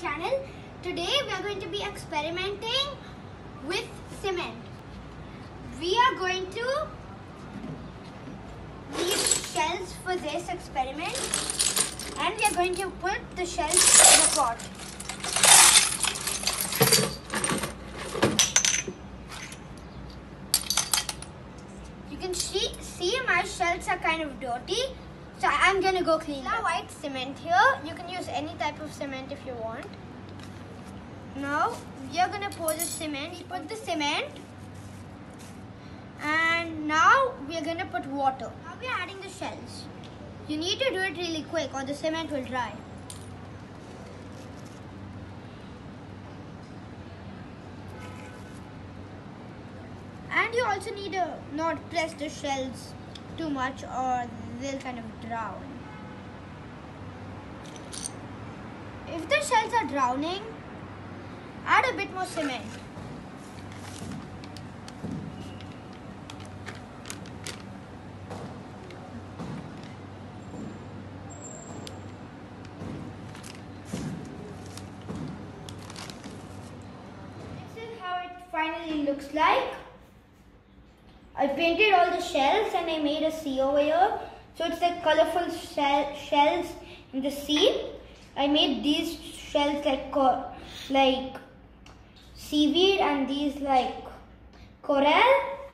channel. Today we are going to be experimenting with cement. We are going to need shells for this experiment and we are going to put the shells in the pot. You can see, see my shells are kind of dirty. So I'm gonna go clean them. white cement here. You can use any type of cement if you want. Now we are gonna pour the cement. Put the cement. And now we are gonna put water. Now we are adding the shells. You need to do it really quick or the cement will dry. And you also need to not press the shells too much or they'll kind of drown. If the shells are drowning, add a bit more cement. This is how it finally looks like. I painted all the shells and I made a sea over here. So it's like colorful shell, shells in the sea. I made these shells like like seaweed and these like coral.